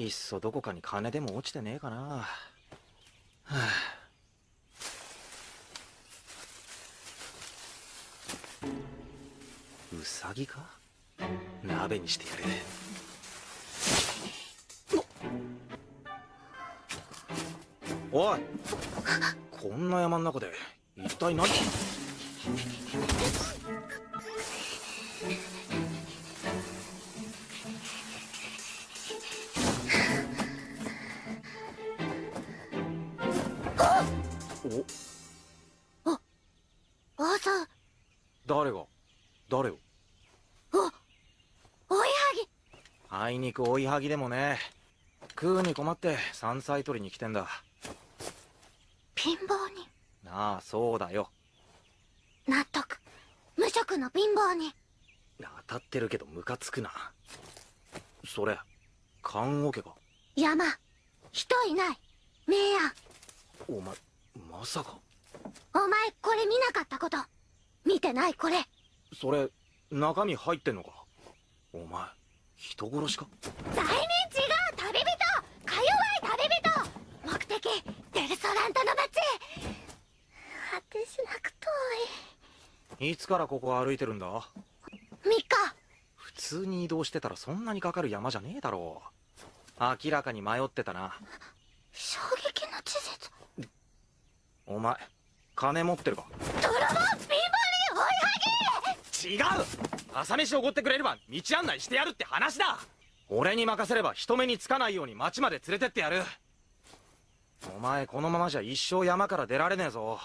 いっそどこかに金でも落ちてねえかな。はあ。ウサギか？鍋にしてやれ。おい！こんな山の中で一体何？おおさ誰が？誰を？おいはぎ。あいにく追いはぎでもね。食うに困って山菜採りに来てんだ。貧乏に。なあそうだよ。納得。無職の貧乏に。当たってるけどムカつくな。それ棺桶か山。人いない。名やお前まさか。お前これ見なかったこと。見てないこれ。それ中身入ってんのか？お前人殺しか？罪人違う旅人。か弱い旅人。目的デルソラントの街。果てしなく遠い。つからここ歩いてるんだ？い3日。普通に移動してたらそんなにかかる山じゃねえだろう。明らかに迷ってたなお前金持ってるか？泥棒貧乏に追いは違う！朝飯おごってくれれば道案内してやるって話だ！俺に任せれば人目につかないように町まで連れてってやる。お前このままじゃ一生山から出られねえぞ